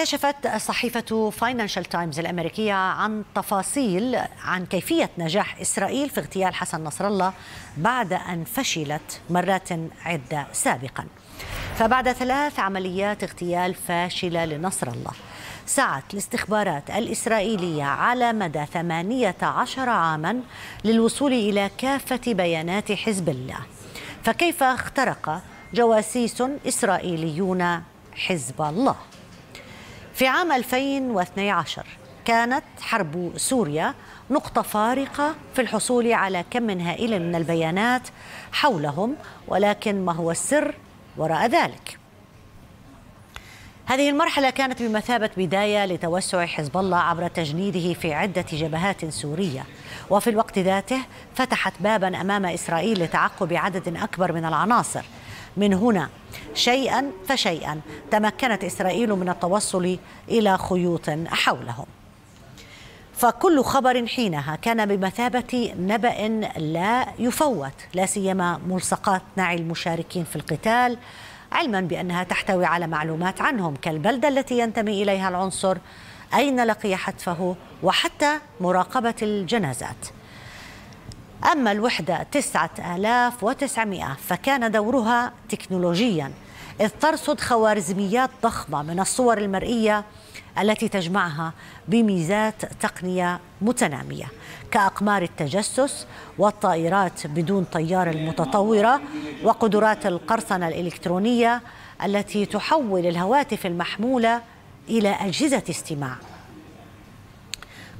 كشفت صحيفة فاينانشال تايمز الأمريكية عن تفاصيل عن كيفية نجاح إسرائيل في اغتيال حسن نصر الله بعد أن فشلت مرات عدة سابقا. فبعد ثلاث عمليات اغتيال فاشلة لنصر الله سعت الاستخبارات الإسرائيلية على مدى 18 عاما للوصول إلى كافة بيانات حزب الله. فكيف اخترق جواسيس إسرائيليون حزب الله؟ في عام 2012 كانت حرب سوريا نقطة فارقة في الحصول على كم هائل من البيانات حولهم ولكن ما هو السر وراء ذلك؟ هذه المرحلة كانت بمثابة بداية لتوسع حزب الله عبر تجنيده في عدة جبهات سورية وفي الوقت ذاته فتحت بابا أمام إسرائيل لتعقب عدد أكبر من العناصر من هنا شيئا فشيئا تمكنت إسرائيل من التوصل إلى خيوط حولهم. فكل خبر حينها كان بمثابة نبأ لا يفوت لا سيما ملصقات نعي المشاركين في القتال علما بأنها تحتوي على معلومات عنهم كالبلدة التي ينتمي إليها العنصر أين لقي حتفه وحتى مراقبة الجنازات. أما الوحدة 9900 فكان دورها تكنولوجيا إذ ترصد خوارزميات ضخمة من الصور المرئية التي تجمعها بميزات تقنية متنامية كأقمار التجسس والطائرات بدون طيار المتطورة وقدرات القرصنة الإلكترونية التي تحول الهواتف المحمولة إلى أجهزة استماع.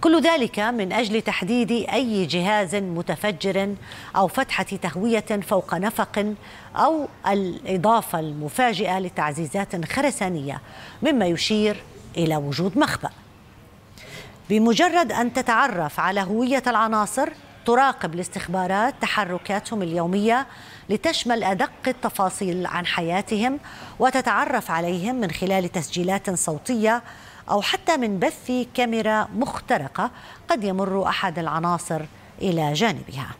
كل ذلك من أجل تحديد أي جهاز متفجر أو فتحة تهوية فوق نفق أو الإضافة المفاجئة لتعزيزات خرسانية مما يشير إلى وجود مخبأ. بمجرد أن تتعرف على هوية العناصر تراقب الاستخبارات تحركاتهم اليومية لتشمل أدق التفاصيل عن حياتهم وتتعرف عليهم من خلال تسجيلات صوتية أو حتى من بث كاميرا مخترقة قد يمر أحد العناصر إلى جانبها.